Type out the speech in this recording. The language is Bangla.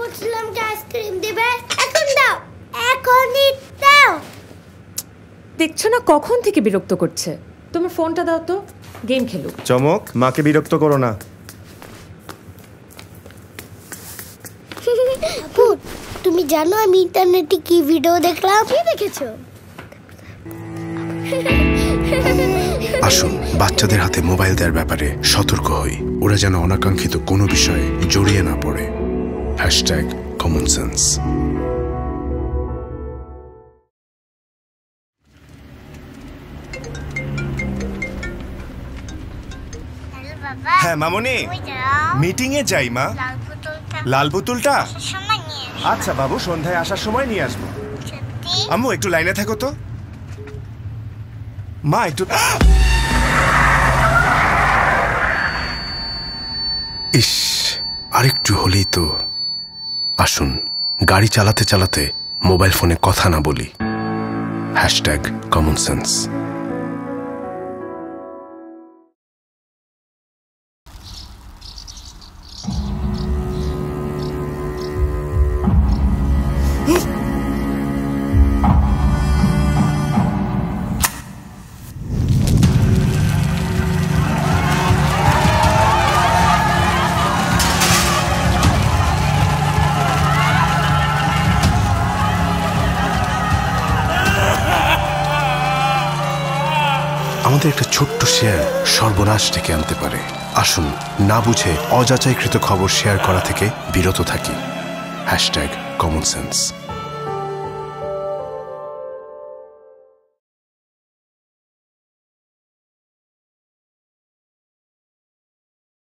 বলছিলাম যে আইসক্রিম দেবে। এখন দাও এখনই দাও। দেখছ না কখন থেকে বিরক্ত করছে? তোমার ফোনটা দাও তো গেম খেলো চমক মাকে বিরক্ত করো না। তুমি জানো আমি ইন্টারনেটে কি ভিডিও দেখলাম? কি দেখেছ? আসুন বাচ্চাদের হাতে মোবাইল দেওয়ার ব্যাপারে সতর্ক হই। ওরা যেন অনাকাঙ্ক্ষিত কোনো বিষয়ে জড়িয়ে না পড়ে। সেন্স হ্যালো বাবা। হ্যাঁ মামনি। মিটিং এ যাই মা। লাল বোতলটা পুতুলটা? আচ্ছা বাবু সন্ধ্যায় আসার সময় নিয়ে আসব। আম্মু একটু লাইনে থাকো তো। মা একটু ইস আরেকটু হলেই তো আসুন গাড়ি চালাতে চালাতে মোবাইল ফোনে কথা না বলি। Hashtag common sense. আমাদের একটা ছোট্ট শেয়ার সর্বনাশ ডেকে আনতে পারে। আসুন না বুঝে অযাচাইকৃত খবর শেয়ার করা থেকে বিরত থাকি। Hashtag common sense